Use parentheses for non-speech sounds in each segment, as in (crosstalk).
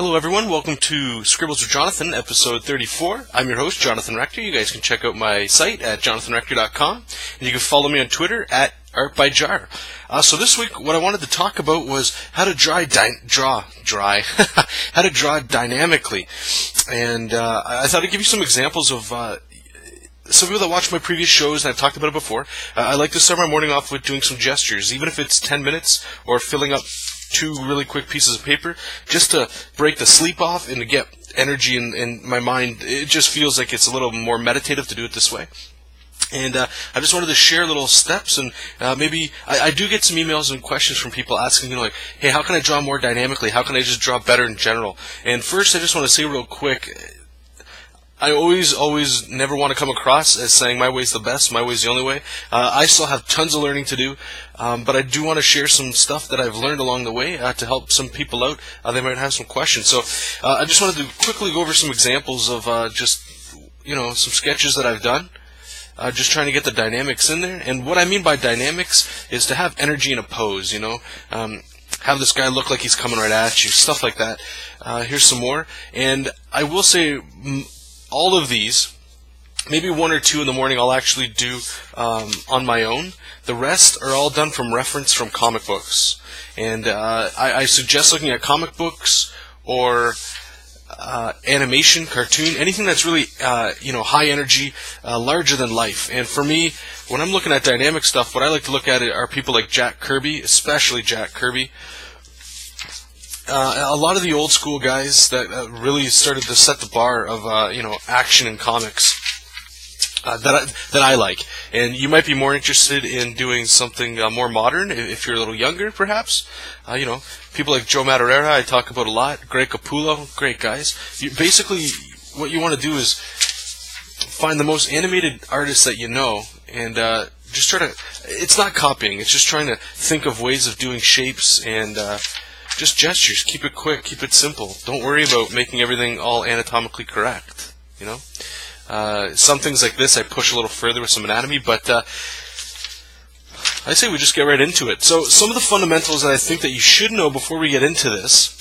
Hello, everyone. Welcome to Scribbles with Jonathan, episode 34. I'm your host, Jonathan Rector. You guys can check out my site at jonathanrector.com, and you can follow me on Twitter at Art by Jar. Uh, so this week, what I wanted to talk about was how to dry, dy- draw, dry, (laughs) how to draw dynamically, and uh, I thought I'd give you some examples of. Uh, some people that watch my previous shows, and I've talked about it before, uh, I like to start my morning off with doing some gestures, even if it's 10 minutes or filling up two really quick pieces of paper just to break the sleep off and to get energy in, in my mind. It just feels like it's a little more meditative to do it this way. And uh, I just wanted to share little steps, and uh, maybe I, I, do get some emails and questions from people asking, you know, like, hey, how can I draw more dynamically? How can I just draw better in general? And first, I just want to say real quick, I always, always never want to come across as saying my way's the best, my way's the only way. Uh, I still have tons of learning to do, um, but I do want to share some stuff that I've learned along the way uh, to help some people out. Uh, they might have some questions. So uh, I just wanted to quickly go over some examples of uh, just, you know, some sketches that I've done. Uh, just trying to get the dynamics in there. And what I mean by dynamics is to have energy in a pose, you know. Um, have this guy look like he's coming right at you, stuff like that. here's some more. And I will say, m- all of these, maybe one or two in the morning I'll actually do um, on my own. The rest are all done from reference from comic books. And uh, I, I, suggest looking at comic books or uh, animation, cartoon, anything that's really uh, you know high energy, uh, larger than life. And for me, when I'm looking at dynamic stuff, what I like to look at are people like Jack Kirby, especially Jack Kirby uh, a lot of the old school guys that uh, really started to set the bar of uh, you know action in comics uh, that I, that I like, and you might be more interested in doing something uh, more modern if you're a little younger, perhaps. Uh, you know, people like Joe Madureira I talk about a lot. Greg Capullo, great guys. You, basically, what you want to do is find the most animated artists that you know and just try to. It's not copying. It's just trying to think of ways of doing shapes and just gestures. Keep it quick. Keep it simple. Don't worry about making everything all anatomically correct. You know, uh, some things like this I push a little further with some anatomy, but uh, I say we just get right into it. So some of the fundamentals that I think that you should know before we get into this,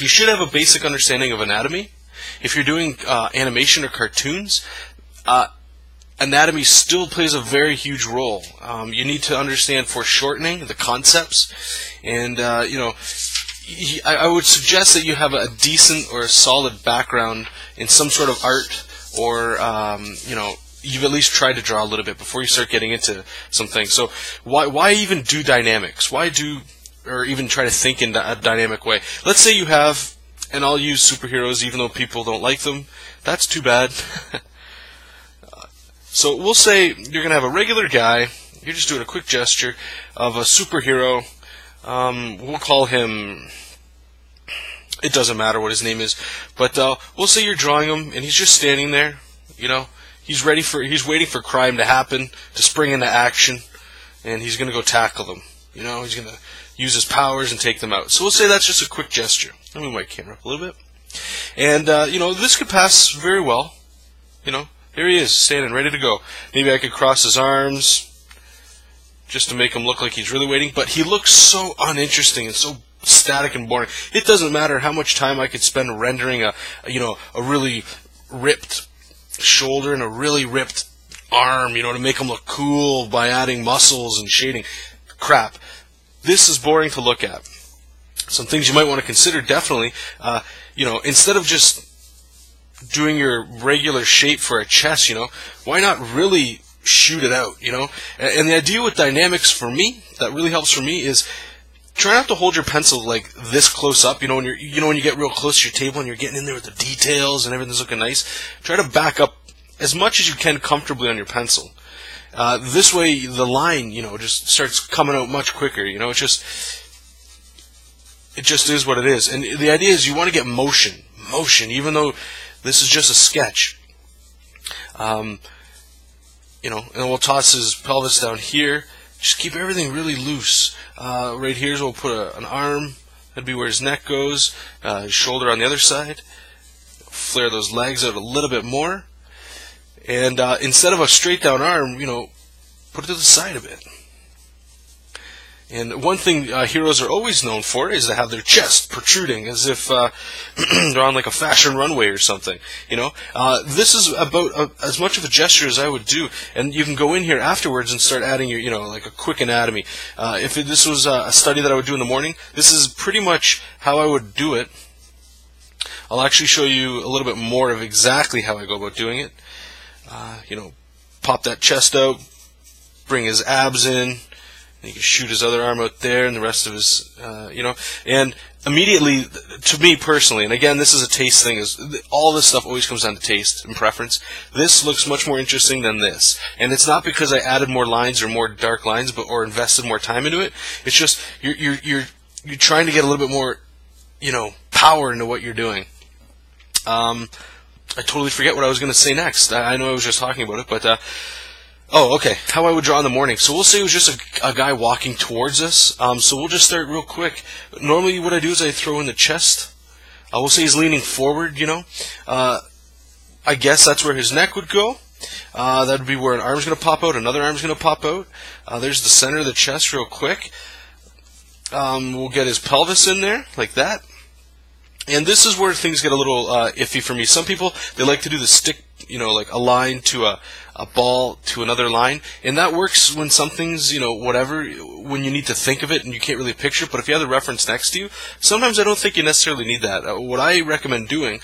you should have a basic understanding of anatomy. If you're doing uh, animation or cartoons, uh, anatomy still plays a very huge role. Um, you need to understand foreshortening, the concepts, and uh, you know, I, would suggest that you have a decent or a solid background in some sort of art, or um, you know, you've at least tried to draw a little bit before you start getting into some things. So why why even do dynamics? Why do or even try to think in a dynamic way? Let's say you have, and I'll use superheroes even though people don't like them. That's too bad. (laughs) So we'll say you're going to have a regular guy. You're just doing a quick gesture of a superhero. Um, we'll call him. It doesn't matter what his name is, but uh, we'll say you're drawing him, and he's just standing there. You know, he's ready for. He's waiting for crime to happen, to spring into action, and he's going to go tackle them. You know, he's going to use his powers and take them out. So we'll say that's just a quick gesture. Let me move my camera up a little bit. And, uh, you know, this could pass very well. You know, here he is, standing ready to go. Maybe I could cross his arms just to make him look like he's really waiting, but he looks so uninteresting and so static and boring. It doesn't matter how much time I could spend rendering a, you know, a really ripped shoulder and a really ripped arm, you know, to make him look cool by adding muscles and shading. Crap. This is boring to look at. Some things you might want to consider definitely, uh, you know, instead of just doing your regular shape for a chest, you know, why not really shoot it out, you know? And, the idea with dynamics for me, that really helps for me, is try not to hold your pencil like this close up. You know, when you're, you know, when you get real close to your table and you're getting in there with the details and everything's looking nice, try to back up as much as you can comfortably on your pencil. Uh, this way, the line, you know, just starts coming out much quicker. You know, it just, it just is what it is. And the idea is you want to get motion, motion, even though this is just a sketch. Um, you know, and we'll toss his pelvis down here. Just keep everything really loose. Uh, right here, we'll put a, an arm. That'd be where his neck goes. Uh, his shoulder on the other side. Flare those legs out a little bit more. And uh, instead of a straight down arm, you know, put it to the side a bit. And one thing uh, heroes are always known for is to have their chest protruding, as if uh, (clears throat) they're on like a fashion runway or something. You know, uh, this is about uh, as much of a gesture as I would do, and you can go in here afterwards and start adding your, you know, like a quick anatomy. Uh, if it, this was a study that I would do in the morning, this is pretty much how I would do it. I'll actually show you a little bit more of exactly how I go about doing it. Uh, you know, pop that chest out, bring his abs in, he can shoot his other arm out there and the rest of his, uh, you know, and immediately, to me personally, and again, this is a taste thing, is all this stuff always comes down to taste and preference. This looks much more interesting than this, and it's not because I added more lines or more dark lines, but or invested more time into it. It's just you're you're you're you're trying to get a little bit more, you know, power into what you're doing. Um, I totally forget what I was going to say next. I, I know I was just talking about it, but. Uh, Oh, okay. How I would draw in the morning. So we'll say it was just a, a guy walking towards us. Um, so we'll just start real quick. Normally, what I do is I throw in the chest. I will say he's leaning forward. You know, uh, I guess that's where his neck would go. Uh, that would be where an arm's going to pop out, another arm's going to pop out. Uh, there's the center of the chest, real quick. Um, we'll get his pelvis in there, like that. And this is where things get a little uh, iffy for me. Some people they like to do the stick, you know, like a line to a, a ball to another line, and that works when something's, you know, whatever, when you need to think of it and you can't really picture. It. But if you have the reference next to you, sometimes I don't think you necessarily need that. Uh, what I recommend doing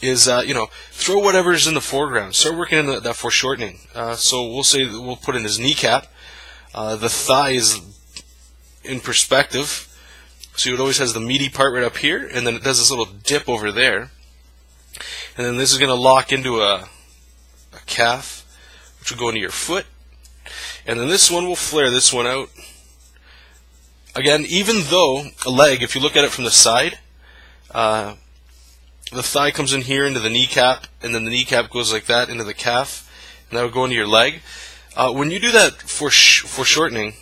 is, uh, you know, throw whatever's in the foreground. Start working in the, that foreshortening. Uh, so we'll say we'll put in his kneecap, uh, the thigh is in perspective so it always has the meaty part right up here, and then it does this little dip over there. And then this is going to lock into a, a calf, which will go into your foot. And then this one will flare this one out. Again, even though a leg, if you look at it from the side, uh, the thigh comes in here into the kneecap, and then the kneecap goes like that into the calf, and that will go into your leg. Uh, when you do that for sh- foreshortening,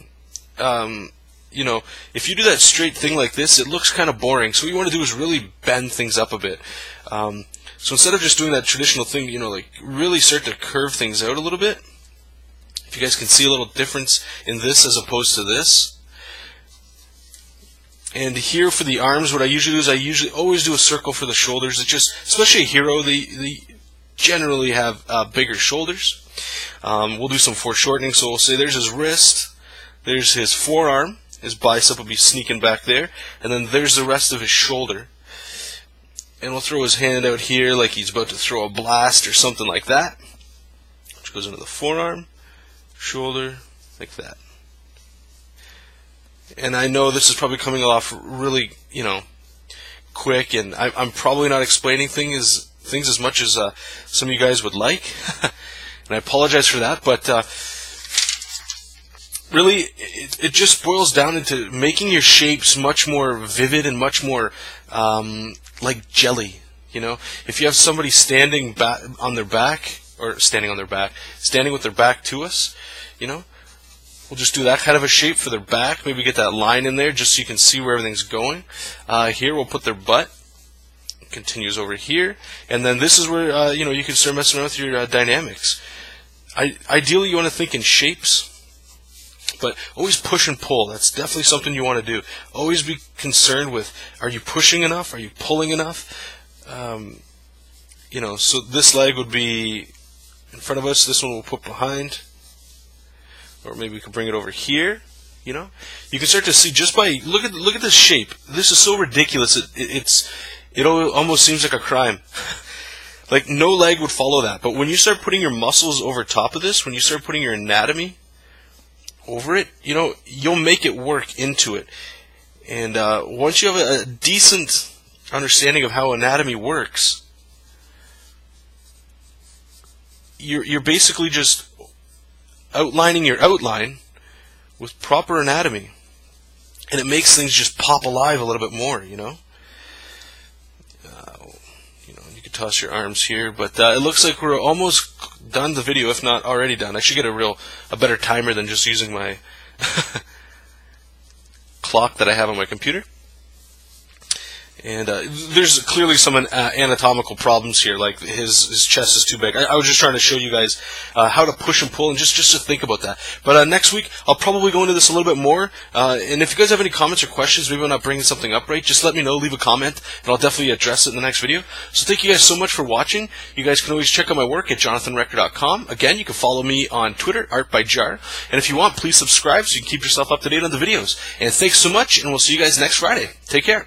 um, you know, if you do that straight thing like this, it looks kind of boring. So what you want to do is really bend things up a bit. Um, so instead of just doing that traditional thing, you know, like really start to curve things out a little bit. If you guys can see a little difference in this as opposed to this. And here for the arms, what I usually do is I usually always do a circle for the shoulders. It's just, especially a hero, they, they generally have uh, bigger shoulders. Um, we'll do some foreshortening. So we'll say there's his wrist, there's his forearm, his bicep will be sneaking back there. And then there's the rest of his shoulder. And we'll throw his hand out here like he's about to throw a blast or something like that. Which goes into the forearm, shoulder, like that. And I know this is probably coming off really, you know, quick, and I, am probably not explaining things things as much as uh, some of you guys would like, (laughs) and I apologize for that. But uh, really, it, it just boils down into making your shapes much more vivid and much more um, like jelly. You know, if you have somebody standing back on their back or standing on their back, standing with their back to us, you know, we'll just do that kind of a shape for their back. Maybe get that line in there just so you can see where everything's going. Uh, here we'll put their butt. Continues over here, and then this is where uh, you know you can start messing around with your uh, dynamics. I, ideally, you want to think in shapes but always push and pull. That's definitely something you want to do. Always be concerned with: Are you pushing enough? Are you pulling enough? Um, you know, so this leg would be in front of us. This one we'll put behind, or maybe we could bring it over here. You know, you can start to see just by look at look at this shape. This is so ridiculous. It, it, it's it almost seems like a crime. (laughs) like no leg would follow that. But when you start putting your muscles over top of this, when you start putting your anatomy over it, you know, you'll make it work into it. And uh, once you have a, decent understanding of how anatomy works, you're you're basically just outlining your outline with proper anatomy, and it makes things just pop alive a little bit more. You know. Uh, you know, you could toss your arms here, but uh, it looks like we're almost done the video, if not already done. I should get a real a better timer than just using my (laughs) clock that I have on my computer. And uh, there's clearly some uh, anatomical problems here, like his his chest is too big. I, I was just trying to show you guys uh, how to push and pull, and just just to think about that. But uh, next week I'll probably go into this a little bit more. Uh, and if you guys have any comments or questions, maybe I'm not bringing something up right, just let me know. Leave a comment, and I'll definitely address it in the next video. So thank you guys so much for watching. You guys can always check out my work at jonathanrector.com. Again, you can follow me on Twitter, Art by Jar. And if you want, please subscribe so you can keep yourself up to date on the videos. And thanks so much, and we'll see you guys next Friday. Take care.